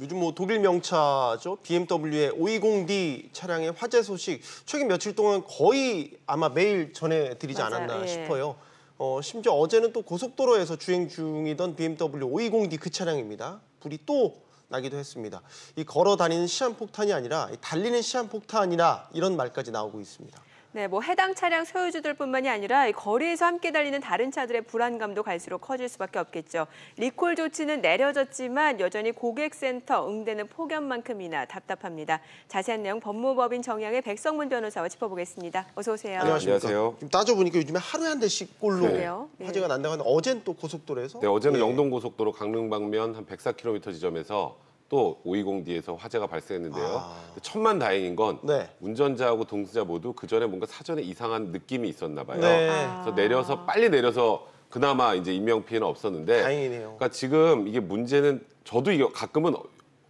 요즘 뭐 독일 명차죠. BMW의 520D 차량의 화재 소식 최근 며칠 동안 거의 아마 매일 전해드리지 맞아요. 않았나 예. 싶어요. 어, 심지어 어제는 또 고속도로에서 주행 중이던 BMW 520D 그 차량입니다. 불이 또 나기도 했습니다. 이 걸어 다니는 시한폭탄이 아니라 이 달리는 시한폭탄이라 이런 말까지 나오고 있습니다. 네, 뭐 해당 차량 소유주들뿐만이 아니라 이 거리에서 함께 달리는 다른 차들의 불안감도 갈수록 커질 수밖에 없겠죠. 리콜 조치는 내려졌지만 여전히 고객센터 응대는 폭염만큼이나 답답합니다. 자세한 내용 법무법인 정양의 백성문 변호사와 짚어보겠습니다. 어서 오세요. 안녕하십니까. 안녕하세요. 지금 따져보니까 요즘에 하루에 한 대씩 꼴로 그래요? 예. 화재가 난다고 하는데 어제는 또 고속도로에서 네, 어제는 예. 영동고속도로 강릉 방면 한 104km 지점에서 또 520D에서 화재가 발생했는데요. 아. 천만 다행인 건 네. 운전자하고 동승자 모두 그 전에 뭔가 사전에 이상한 느낌이 있었나 봐요. 네. 아. 그래서 내려서 빨리 내려서 그나마 이제 인명 피해는 없었는데 다행이네요. 그러니까 지금 이게 문제는 저도 이게 가끔은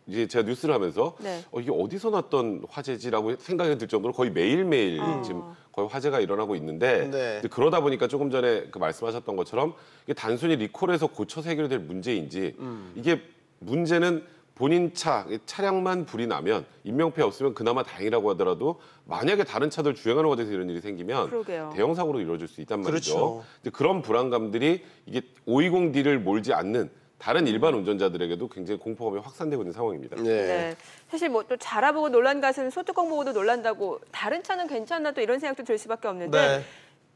이제 제가 뉴스를 하면서 네. 어, 이게 어디서 났던 화재지라고 생각이 들 정도로 거의 매일매일 아. 지금 거의 화재가 일어나고 있는데 네. 그러다 보니까 조금 전에 그 말씀하셨던 것처럼 이게 단순히 리콜에서 고쳐서 해결될 문제인지 음. 이게 문제는 본인 차, 이 차량만 불이 나면 인명피해 없으면 그나마 다행이라고 하더라도 만약에 다른 차들 주행하는 과정에서 이런 일이 생기면 그러게요. 대형 사고로 이루어질 수 있단 말이죠. 그렇죠. 그런 불안감들이 이게 520D를 몰지 않는 다른 일반 운전자들에게도 굉장히 공포감이 확산되고 있는 상황입니다. 네. 네. 사실 뭐 또 자라보고 놀란 가수는 소뚜껑 보고도 놀란다고 다른 차는 괜찮나 또 이런 생각도 들 수밖에 없는데 네.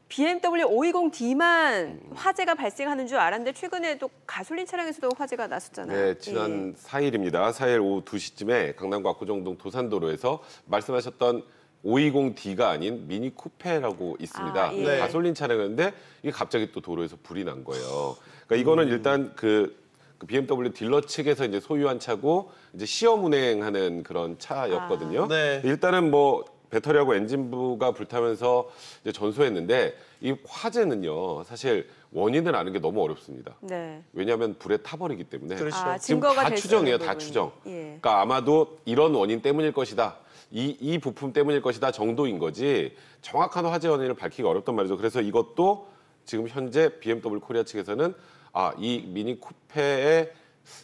BMW 520D만 화재가 발생하는 줄 알았는데 최근에도 가솔린 차량에서도 화재가 났었잖아요. 네, 지난 4일입니다. 4일 오후 2시쯤에 강남구 압구정동 도산도로에서 말씀하셨던 520D가 아닌 미니 쿠페라고 있습니다. 아, 예. 네. 가솔린 차량이었는데 이게 갑자기 또 도로에서 불이 난 거예요. 그러니까 이거는 일단 그, 그 BMW 딜러 측에서 이제 소유한 차고 이제 시험 운행하는 그런 차였거든요. 아. 네. 일단은 뭐 배터리하고 엔진부가 불타면서 이제 전소했는데 이 화재는요 사실 원인을 아는 게 너무 어렵습니다. 네. 왜냐하면 불에 타버리기 때문에 그렇죠. 아, 지금 다될 추정이에요, 다. 추정. 예. 그러니까 아마도 이런 원인 때문일 것이다. 이, 이 부품 때문일 것이다 정도인 거지 정확한 화재 원인을 밝히기가 어렵단 말이죠. 그래서 이것도 지금 현재 BMW 코리아 측에서는 아, 이 미니 쿠페의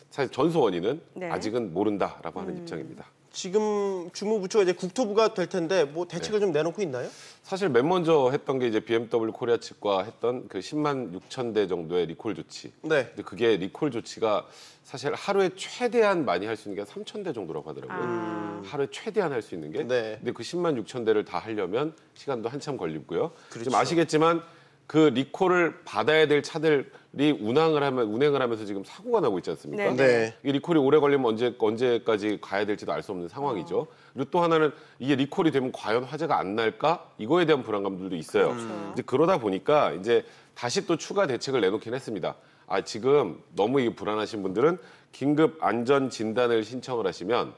사실 전소 원인은 네. 음. 아직은 모른다라고 하는 입장입니다. 지금 주무부처가 이제 국토부가 될 텐데 뭐 대책을 좀 내놓고 있나요? 사실 맨 먼저 했던 게 이제 BMW 코리아 측과 했던 그 10만 6천 대 정도의 리콜 조치. 네. 근데 그게 리콜 조치가 사실 하루에 최대한 많이 할 수 있는 게 3천 대 정도라고 하더라고요. 아. 하루에 최대한 할 수 있는 게. 네. 근데 그 10만 6천 대를 다 하려면 시간도 한참 걸리고요. 그렇죠. 지금 아시겠지만 그 리콜을 받아야 될 차들이 운항을 하면 운행을 하면서 지금 사고가 나고 있지 않습니까? 네. 네. 이 리콜이 오래 걸리면 언제 언제까지 가야 될지도 알 수 없는 상황이죠. 그리고 또 하나는 이게 리콜이 되면 과연 화재가 안 날까 이거에 대한 불안감들도 있어요. 그렇죠. 이제 그러다 보니까 이제 다시 또 추가 대책을 내놓긴 했습니다. 아 지금 너무 이게 불안하신 분들은 긴급 안전 진단을 신청을 하시면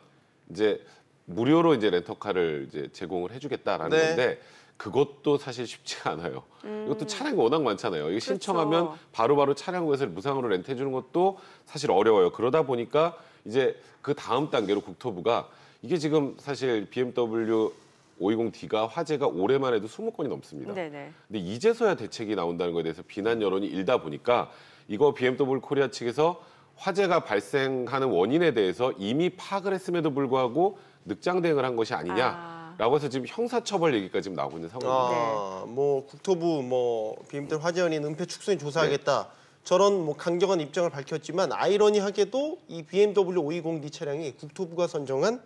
이제 무료로 이제 렌터카를 이제 제공을 해주겠다라는 네. 건데 그것도 사실 쉽지가 않아요. 이것도 차량이 워낙 많잖아요. 이거 신청하면 그렇죠. 바로 바로 차량 구해서 무상으로 렌트해 주는 것도 사실 어려워요. 그러다 보니까 이제 그 다음 단계로 국토부가 이게 지금 사실 BMW 520D가 화재가 올해만 해도 20건이 넘습니다. 네네. 근데 이제서야 대책이 나온다는 거에 대해서 비난 여론이 일다 보니까 이거 BMW 코리아 측에서 화재가 발생하는 원인에 대해서 이미 파악을 했음에도 불구하고 늑장 대응을 한 것이 아니냐 라고 해서 지금 형사처벌 얘기까지 지금 나오고 있는 상황입니다. 아, 뭐 국토부 뭐 BMW 화재 원인 은폐 축소에 조사하겠다. 저런 뭐 강경한 입장을 밝혔지만 아이러니하게도 이 BMW 520D 차량이 국토부가 선정한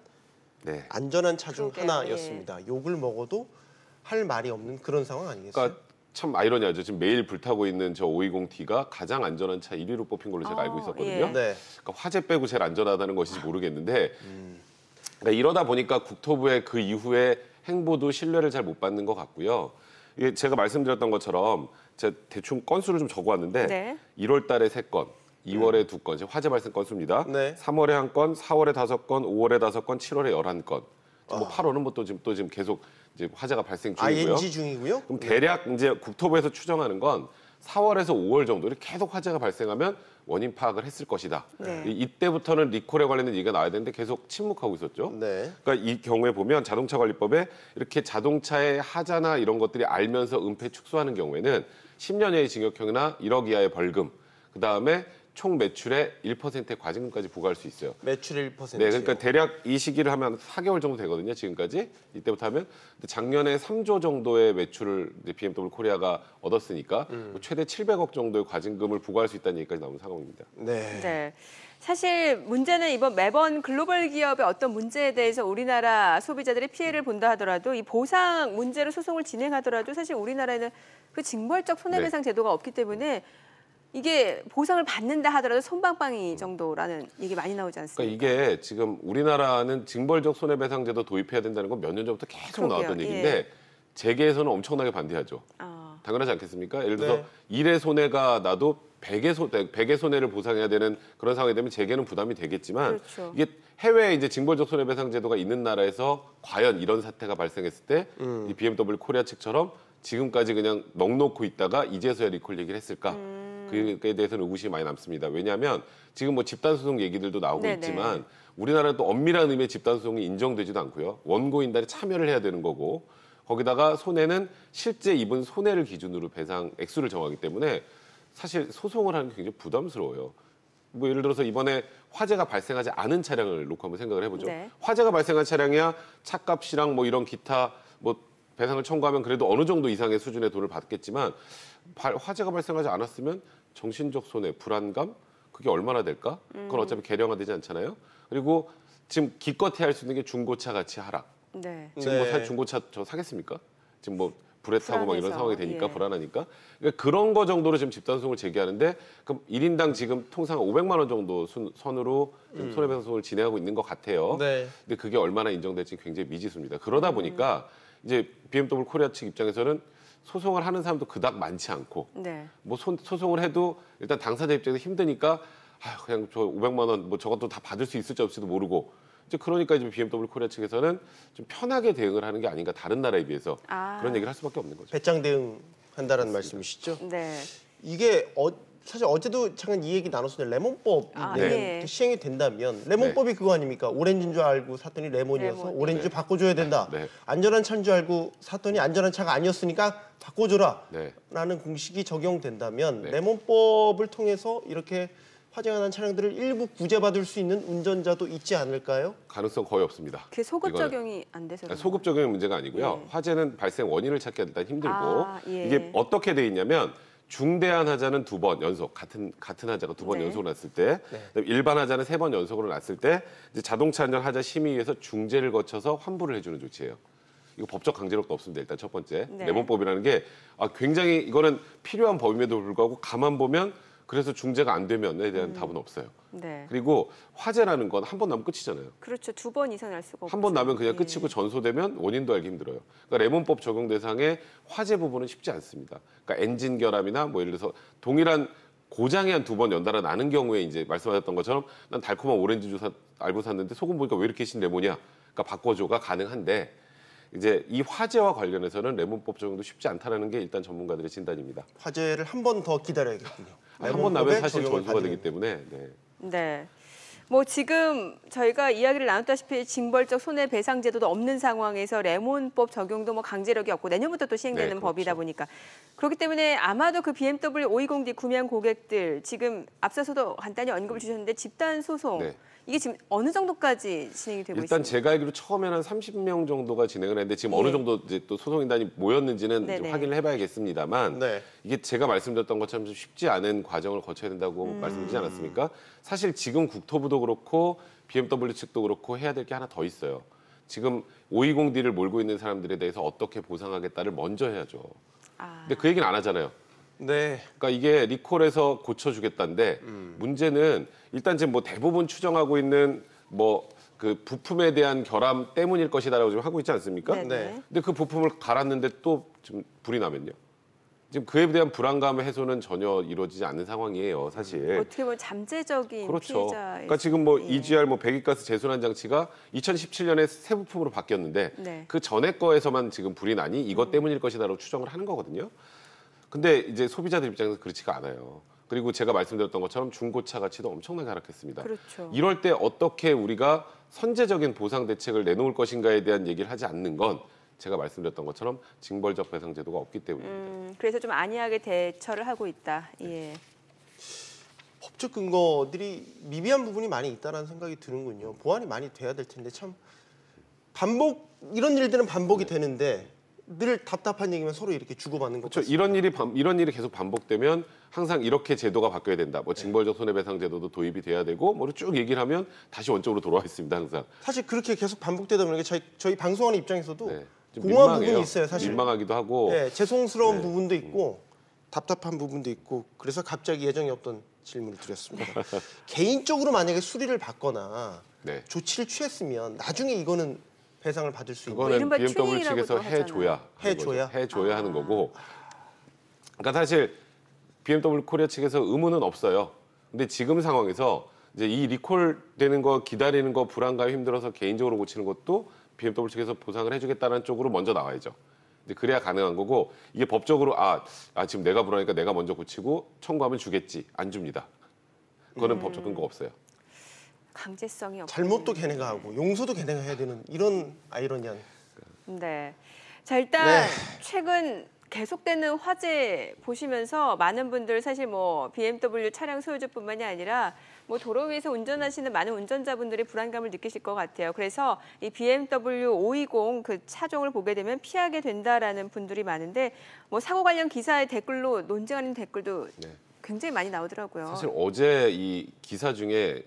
네. 안전한 차 중 그러게요. 하나였습니다. 욕을 먹어도 할 말이 없는 그런 상황 아니겠어요? 그러니까 참 아이러니하죠. 지금 매일 불타고 있는 저 520D가 가장 안전한 차 1위로 뽑힌 걸로 제가 어, 알고 있었거든요. 예. 네. 그러니까 화재 빼고 제일 안전하다는 것인지 모르겠는데 그러니까 이러다 보니까 국토부의 그 이후에 행보도 신뢰를 잘 못 받는 것 같고요. 이게 제가 말씀드렸던 것처럼 제가 대충 건수를 좀 적어왔는데 네. 1월 달에 3건, 2월에 두 2건, 화재 발생 건수입니다. 네. 3월에 한 건, 4월에 다섯 건, 5월에 다섯 건, 7월에 11건. 뭐 8월은 뭐또 지금 또 지금 계속 이제 화재가 발생 중이고요. ING 중이고요. 그럼 대략 이제 국토부에서 추정하는 건 4월에서 5월 정도 이렇게 계속 화재가 발생하면 원인 파악을 했을 것이다. 네. 이- 이때부터는 리콜에 관련된 얘기가 나와야 되는데 계속 침묵하고 있었죠. 네. 그러니까 이 경우에 보면 자동차 관리법에 이렇게 자동차의 하자나 이런 것들이 알면서 은폐 축소하는 경우에는 10년 이하의 징역형이나 1억 이하의 벌금, 그 다음에 총 매출의 1%의 과징금까지 부과할 수 있어요. 매출 1%. 네, 그러니까 대략 이 시기를 하면 4개월 정도 되거든요. 지금까지 이때부터 하면 근데 작년에 3조 정도의 매출을 이제 BMW 코리아가 얻었으니까 음. 뭐 최대 700억 정도의 과징금을 부과할 수 있다는 얘기까지 나오는 상황입니다. 네. 네. 사실 문제는 이번 매번 글로벌 기업의 어떤 문제에 대해서 우리나라 소비자들이 피해를 본다 하더라도 이 보상 문제로 소송을 진행하더라도 사실 우리나라에는 그 징벌적 손해배상 제도가 없기 때문에 이게 보상을 받는다 하더라도 손방망이 정도라는 얘기 많이 나오지 않습니까? 그러니까 이게 지금 우리나라는 징벌적 손해배상제도 도입해야 된다는 건 몇 년 전부터 계속 그러게요. 나왔던 예. 얘기인데 재계에서는 엄청나게 반대하죠. 아, 당연하지 않겠습니까? 예를 들어서 네. 일의 손해가 나도 100의, 손, 100의 손해를 보상해야 되는 그런 상황이 되면 재계는 부담이 되겠지만 그렇죠. 이게 해외에 이제 징벌적 손해배상 제도가 있는 나라에서 과연 이런 사태가 발생했을 때이 BMW 코리아 측처럼 지금까지 그냥 넋놓고 있다가 이제서야 리콜 얘기를 했을까? 그에 대해서는 의구심이 많이 남습니다. 왜냐하면 지금 뭐 집단소송 얘기들도 나오고 네네. 있지만 우리나라는 또 엄밀한 의미의 집단소송이 인정되지도 않고요. 원고인단이 참여를 해야 되는 거고 거기다가 손해는 실제 입은 손해를 기준으로 배상 액수를 정하기 때문에 사실 소송을 하는 게 굉장히 부담스러워요. 뭐 예를 들어서 이번에 화재가 발생하지 않은 차량을 놓고 한번 생각을 해보죠. 네. 화재가 발생한 차량이야 차값이랑 뭐 이런 기타 뭐 배상을 청구하면 그래도 어느 정도 이상의 수준의 돈을 받겠지만 발- 화재가 발생하지 않았으면 정신적 손해, 불안감 그게 얼마나 될까? 그건 어차피 계량화되지 않잖아요. 그리고 지금 기껏 해야 할 수 있는 게 중고차 가치 하락. 네. 지금 뭐 네. 사- 중고차 저 사겠습니까? 지금 뭐 불에 타고 막 이런 불안해서, 상황이 되니까 예. 불안하니까 그러니까 그런 거 정도로 지금 집단소송을 제기하는데 그럼 1인당 지금 통상 500만 원 정도 순- 선으로 지금 손해배상 소송을 진행하고 있는 것 같아요. 네. 근데 그게 얼마나 인정될지 굉장히 미지수입니다. 그러다 보니까 이제 BMW 코리아 측 입장에서는 소송을 하는 사람도 그닥 많지 않고 네. 뭐 손- 소송을 해도 일단 당사자 입장에서 힘드니까 아 그냥 저 500만 원 뭐 저것도 다 받을 수 있을지 없을지도 모르고 이제 그러니까 이제 BMW 코리아 측에서는 좀 편하게 대응을 하는 게 아닌가 다른 나라에 비해서 아. 그런 얘기를 할 수밖에 없는 거죠. 배짱 대응 한다는 말씀이시죠? 네. 이게 어, 사실 어제도 잠깐 이 얘기 나눴었는데 레몬법 아, 이 네. 시행이 된다면 레몬법이 그거 아닙니까? 오렌지인 줄 알고 샀더니 레몬이어서 레몬. 오렌지 네. 바꿔줘야 된다. 네. 안전한 차인 줄 알고 샀더니 안전한 차가 아니었으니까 바꿔줘라. 네. 라는 공식이 적용된다면 네. 레몬법을 통해서 이렇게 화재가 난 차량들을 일부 구제받을 수 있는 운전자도 있지 않을까요? 가능성 거의 없습니다. 그게 소급 이거는. 적용이 안 돼서 소급 적용의 문제가 아니고요. 예. 화재는 발생 원인을 찾기가 일단 힘들고 아, 예. 이게 어떻게 돼 있냐면 중대한 하자는 두 번 연속 같은 같은 하자가 두 번 네. 연속으로 났을 때 네. 일반 하자는 세 번 연속으로 났을 때 이제 자동차 안전 하자 심의위에서 중재를 거쳐서 환불을 해주는 조치예요. 이거 법적 강제력도 없습니다. 일단 첫 번째 네. 레몬법이라는 게 아, 굉장히 이거는 필요한 법임에도 불구하고 가만 보면 그래서 중재가 안 되면에 대한 답은 없어요. 네. 그리고 화재라는 건 한 번 나면 끝이잖아요. 그렇죠. 두 번 이상 날 수가 없죠. 한 번 나면 그냥 예. 끝이고 전소되면 원인도 알기 힘들어요. 그러니까 레몬법 적용 대상의 화재 부분은 쉽지 않습니다. 그러니까 엔진 결함이나 뭐 예를 들어서 동일한 고장이 한 두 번 연달아 나는 경우에 이제 말씀하셨던 것처럼 난 달콤한 오렌지 주스 알고 샀는데 소금 보니까 왜 이렇게 신 레몬이야? 그러니까 바꿔줘가 가능한데 이제 이 화재와 관련해서는 레몬법 적용도 쉽지 않다라는 게 일단 전문가들의 진단입니다. 화재를 한 번 더 기다려야겠군요. 한 번 나면 사실 받으면. 되기 때문에 네. 네. 뭐 지금 저희가 이야기를 나눴다시피 징벌적 손해배상 제도도 없는 상황에서 레몬법 적용도 뭐 강제력이 없고 내년부터 또 시행되는 네, 그렇죠. 법이다 보니까 그렇기 때문에 아마도 그 BMW 520D 구매한 고객들 지금 앞서서도 간단히 언급을 주셨는데 집단 소송 네. 이게 지금 어느 정도까지 진행이 되고 일단 있습니까? 제가 알기로 처음에는 한 30명 정도가 진행을 했는데 지금 예. 어느 정도 이제 또 소송인단이 모였는지는 이제 네네. 확인을 해봐야겠습니다만 네. 이게 제가 말씀드렸던 것처럼 좀 쉽지 않은 과정을 거쳐야 된다고 음. 말씀드리지 않았습니까? 사실 지금 국토부도 그렇고 BMW 측도 그렇고 해야 될 게 하나 더 있어요. 지금 520D를 몰고 있는 사람들에 대해서 어떻게 보상하겠다를 먼저 해야죠. 아, 근데 그 얘기는 안 하잖아요. 네. 그러니까 이게 리콜에서 고쳐주겠다는데 음. 문제는 일단 지금 뭐 대부분 추정하고 있는 뭐 그 부품에 대한 결함 때문일 것이다라고 지금 하고 있지 않습니까? 네네. 네. 근데 그 부품을 갈았는데 또 지금 불이 나면요. 지금 그에 대한 불안감 해소는 전혀 이루어지지 않는 상황이에요, 사실. 어떻게 보면 잠재적인 그렇죠. 피해자의 그러니까 지금 뭐 예. EGR 뭐 배기가스 재순환 장치가 2017년에 새 부품으로 바뀌었는데 네. 그 전에 거에서만 지금 불이 나니 이것 때문일 것이다라고 추정을 하는 거거든요. 근데 이제 소비자들 입장에서 그렇지가 않아요. 그리고 제가 말씀드렸던 것처럼 중고차 가치도 엄청나게 하락했습니다. 그렇죠. 이럴 때 어떻게 우리가 선제적인 보상 대책을 내놓을 것인가에 대한 얘기를 하지 않는 건 제가 말씀드렸던 것처럼 징벌적 배상 제도가 없기 때문입니다. 음, 그래서 좀 안이하게 대처를 하고 있다. 예. 법적 근거들이 미비한 부분이 많이 있다라는 생각이 드는군요. 보완이 많이 돼야 될 텐데 참 반복 이런 일들은 반복이 되는데 늘 답답한 얘기만 서로 이렇게 주고받는 것 그렇죠. 이런 일이 반- 이런 일이 계속 반복되면 항상 이렇게 제도가 바뀌어야 된다. 뭐 징벌적 손해배상 제도도 도입이 돼야 되고 뭐를 쭉 얘기를 하면 다시 원점으로 돌아와 있습니다. 항상. 사실 그렇게 계속 반복되다 보니까 저희, 저희 방송하는 입장에서도 네. 좀 공허한. 부분이 있어요. 사실 민망하기도 하고. 네, 죄송스러운 네. 부분도 있고 답답한 부분도 있고 그래서 갑자기 예정이 없던 질문을 드렸습니다. 개인적으로 만약에 수리를 받거나 네. 조치를 취했으면 나중에 이거는 배상을 받을 수 있는 그거는 BMW 측에서. 해줘야 하는 해줘야? 거죠. 해줘야 아. 하는 거고. 그러니까 사실 BMW 코리아 측에서 의무는 없어요. 근데 지금 상황에서 이제 이 리콜 되는 거 기다리는 거 불안감이 힘들어서 개인적으로 고치는 것도 BMW 측에서 보상을 해주겠다는 쪽으로 먼저 나와야죠. 이제 그래야 가능한 거고 이게 법적으로 아, 아 지금 내가 불안하니까 내가 먼저 고치고 청구하면 주겠지 안 줍니다. 그거는 법적 근거 없어요. 강제성이 없. 잘못도 걔네가 하고 용서도 걔네가 해야 되는 이런 아이러니한 네. 자 일단 네. 최근 계속되는 화재 보시면서 많은 분들 사실 뭐 BMW 차량 소유주뿐만이 아니라 뭐 도로 위에서 운전하시는 많은 운전자분들이 불안감을 느끼실 것 같아요. 그래서 이 BMW 520 그 차종을 보게 되면 피하게 된다라는 분들이 많은데 뭐 사고 관련 기사의 댓글로 논쟁하는 댓글도 네. 굉장히 많이 나오더라고요. 사실 어제 이 기사 중에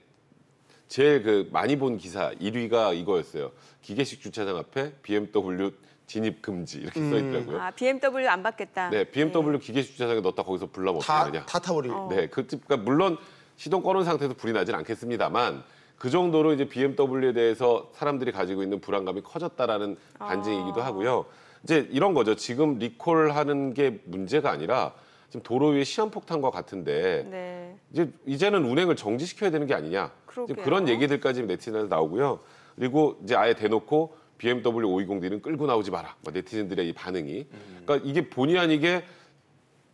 제일 그 많이 본 기사 1위가 이거였어요. 기계식 주차장 앞에 BMW 진입 금지 이렇게 써 있더라고요. 아 BMW 안 받겠다. 네, BMW 기계식 주차장에 넣었다 거기서 불나면 다, 어떡하냐. 다 타버릴 어. 네, 그 그러니까 물론 시동 꺼놓은 상태에서 불이 나진 않겠습니다만 그 정도로 이제 BMW에 대해서 사람들이 가지고 있는 불안감이 커졌다라는 반증이기도 아. 하고요. 이제 이런 거죠. 지금 리콜하는 게 문제가 아니라 지금 도로 위에 시한폭탄과 같은데 네. 이제 이제는 운행을 정지시켜야 되는 게 아니냐. 그러게요. 그런 얘기들까지 네티즌에서 나오고요. 그리고 이제 아예 대놓고 BMW 520D는 끌고 나오지 마라. 뭐 네티즌들의 이 반응이. 그러니까 이게 본의 아니게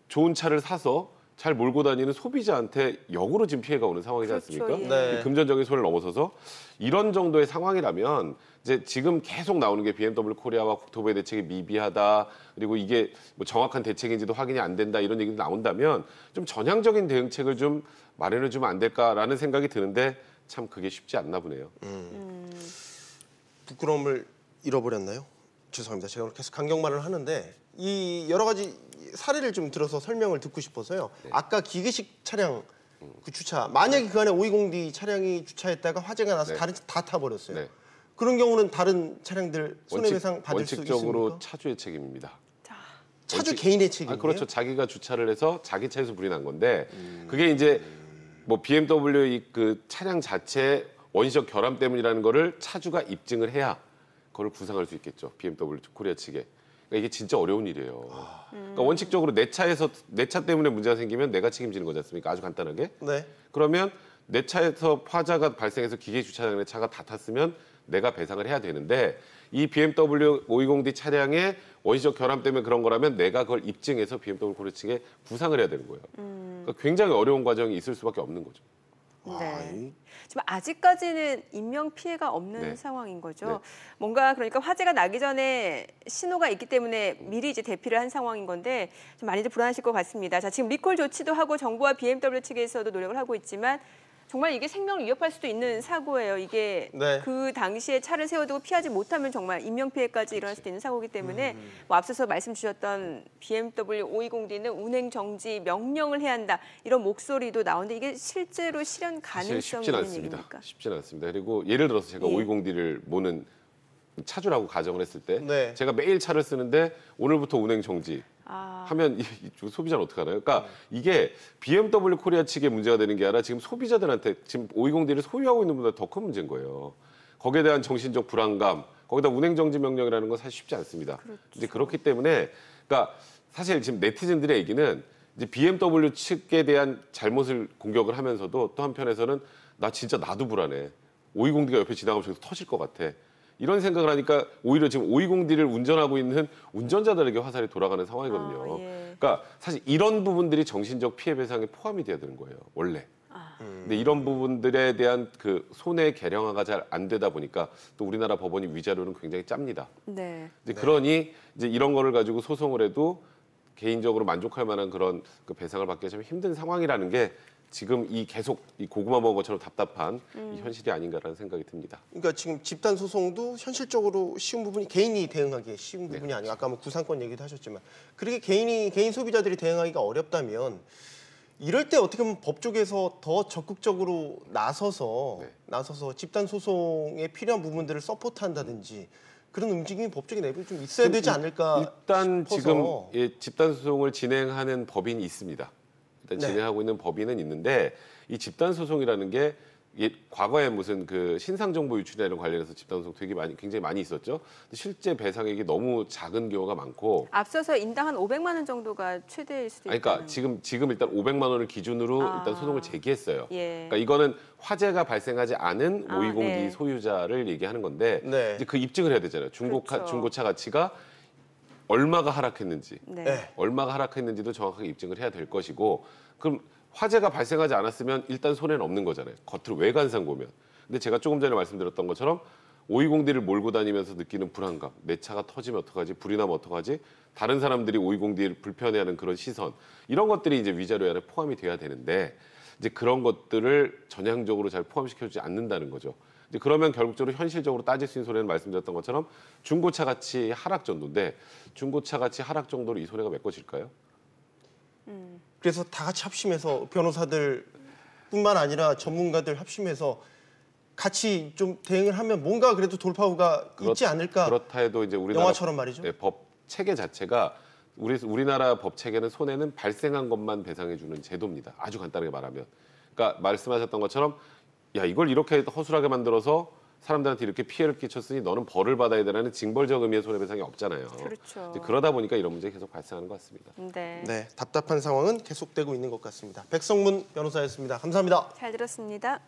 좋은 차를 사서 잘 몰고 다니는 소비자한테 역으로 지금 피해가 오는 상황이지 그렇죠, 않습니까? 예. 네. 이 금전적인 손을 넘어서서 이런 정도의 상황이라면 이제 지금 계속 나오는 게 BMW 코리아와 국토부의 대책이 미비하다 그리고 이게 뭐 정확한 대책인지도 확인이 안 된다 이런 얘기도 나온다면 좀 전향적인 대응책을 좀 마련해 주면 안 될까라는 생각이 드는데 참 그게 쉽지 않나 보네요. 부끄러움을 잃어버렸나요? 죄송합니다. 제가 계속 강경말을 하는데 이 여러 가지 사례를 좀 들어서 설명을 듣고 싶어서요. 네. 아까 기계식 차량 그 주차 만약에 그 안에 520D 차량이 주차했다가 화재가 나서 네. 다른 차 다 타버렸어요. 네. 그런 경우는 다른 차량들 손해배상 원칙, 받을 수 원칙적으로 있습니까? 차주의 책임입니다. 차주 원칙- 개인의 책임이에요. 아, 그렇죠. 자기가 주차를 해서 자기 차에서 불이 난 건데 음. 그게 이제 뭐 BMW 이 그 차량 자체 원시적 결함 때문이라는 거를 차주가 입증을 해야 그걸 구상할 수 있겠죠. BMW 코리아 측에. 그러니까 이게 진짜 어려운 일이에요. 아. 그러니까 원칙적으로 내 차에서 내 차 때문에 문제가 생기면 내가 책임지는 거지 않습니까? 아주 간단하게. 네. 그러면 내 차에서 화재가 발생해서 기계 주차장에 차가 다 탔으면 내가 배상을 해야 되는데 이 BMW 520D 차량의 원시적 결함 때문에 그런 거라면 내가 그걸 입증해서 BMW 측에 부상을 해야 되는 거예요. 그러니까 굉장히 어려운 과정이 있을 수밖에 없는 거죠. 아, 네. 이- 지금 아직까지는 인명 피해가 없는 네. 상황인 거죠. 네. 뭔가 그러니까 화재가 나기 전에 신호가 있기 때문에 미리 이제 대피를 한 상황인 건데 좀 많이들 불안하실 것 같습니다. 자, 지금 리콜 조치도 하고 정부와 BMW 측에서도 노력을 하고 있지만 정말 이게 생명을 위협할 수도 있는 사고예요. 이게 네. 그 당시에 차를 세워두고 피하지 못하면 정말 인명 피해까지 일어날 수도 있는 사고이기 때문에 음. 뭐 앞서서 말씀 주셨던 BMW 520D는 운행 정지 명령을 해야 한다 이런 목소리도 나오는데 이게 실제로 실현 사실 가능성이 쉽진 않습니다. 얘기입니까? 쉽진 않습니다. 그리고 예를 들어서 제가 예. 520D를 모는 차주라고 가정을 했을 때 네. 제가 매일 차를 쓰는데 오늘부터 운행 정지 아, 하면 이, 이 소비자는 어떻게 하나요? 그러니까 이게 BMW 코리아 측의 문제가 되는 게 아니라 지금 소비자들한테 지금 520D를 소유하고 있는 분들 더큰 문제인 거예요. 거기에 대한 정신적 불안감, 거기다 운행 정지 명령이라는 건 사실 쉽지 않습니다. 이제 그렇기 때문에 그러니까 사실 지금 네티즌들의 얘기는 이제 BMW 측에 대한 잘못을 공격을 하면서도 또 한편에서는 나 진짜 나도 불안해. 520D가 옆에 지나가면 저기서 터질 것 같아. 이런 생각을 하니까 오히려 지금 520D를 운전하고 있는 운전자들에게 화살이 돌아가는 상황이거든요. 아, 예. 그러니까 사실 이런 부분들이 정신적 피해 배상에 포함이 돼야 되는 거예요. 원래. 아. 근데 이런 부분들에 대한 그 손해 계량화가 잘 안 되다 보니까 또 우리나라 법원이 위자료는 굉장히 짭니다. 네. 이제 그러니 이제 이런 거를 가지고 소송을 해도 개인적으로 만족할 만한 그런 그 배상을 받기가 참 힘든 상황이라는 게 지금 이 계속 이 고구마 먹은 것처럼 답답한 음. 이 현실이 아닌가라는 생각이 듭니다. 그러니까 지금 집단 소송도 현실적으로 쉬운 부분이 개인이 대응하기에 쉬운 부분이 아니고 아까 뭐 구상권 얘기도 하셨지만 그렇게 개인이 개인 소비자들이 대응하기가 어렵다면 이럴 때 어떻게 보면 법 쪽에서 더 적극적으로 나서서 네. 나서서 집단 소송에 필요한 부분들을 support한다든지 그런 움직임이 법적인 내부에 좀 있어야 되지 않을까 일단 싶어서. 지금 예, 집단 소송을 진행하는 법인이 있습니다. 일단 네. 진행하고 있는 법인은 있는데 이 집단 소송이라는 게 예, 과거에 무슨 그 신상 정보 유출이나 이런 관련해서 집단 소송 되게 많이 굉장히 많이 있었죠. 근데 실제 배상액이 너무 작은 경우가 많고 앞서서 인당 한 500만 원 정도가 최대일 수도 있다. 그러니까 지금 지금 일단 500만 원을 기준으로 아. 일단 소송을 제기했어요. 예. 그러니까 이거는 화재가 발생하지 않은 아, 520D 네. 소유자를 얘기하는 건데 네. 이제 그 입증을 해야 되잖아요. 중고차 그렇죠. 중고차 가치가 얼마가 하락했는지 네. 네. 얼마가 하락했는지도 정확하게 입증을 해야 될 것이고 그럼 화재가 발생하지 않았으면 일단 손해는 없는 거잖아요. 겉으로 외관상 보면. 근데 제가 조금 전에 말씀드렸던 것처럼 520D를 몰고 다니면서 느끼는 불안감, 내 차가 터지면 어떡하지, 불이 나면 어떡하지, 다른 사람들이 520D를 불편해하는 그런 시선, 이런 것들이 이제 위자료 안에 포함이 돼야 되는데 이제 그런 것들을 전향적으로 잘 포함시켜주지 않는다는 거죠. 이제 그러면 결국적으로 현실적으로 따질 수 있는 손해는 말씀드렸던 것처럼 중고차 가치 하락 정도인데 중고차 가치 하락 정도로 이 손해가 메꿔질까요? 그래서 다 같이 합심해서 변호사들 뿐만 아니라 전문가들 합심해서 같이 좀 대응을 하면 뭔가 그래도 돌파구가 있지 않을까 그렇다 해도 이제 우리나라 영화처럼 말이죠. 네, 법 체계 자체가 우리 우리나라 법 체계는 손해는 발생한 것만 배상해 주는 제도입니다. 아주 간단하게 말하면. 그러니까 말씀하셨던 것처럼 야 이걸 이렇게 허술하게 만들어서 사람들한테 이렇게 피해를 끼쳤으니 너는 벌을 받아야 되라는 징벌적 의미의 손해배상이 없잖아요. 그렇죠. 그러다 보니까 이런 문제가 계속 발생하는 것 같습니다. 네. 네, 답답한 상황은 계속되고 있는 것 같습니다. 백성문 변호사였습니다. 감사합니다. 잘 들었습니다.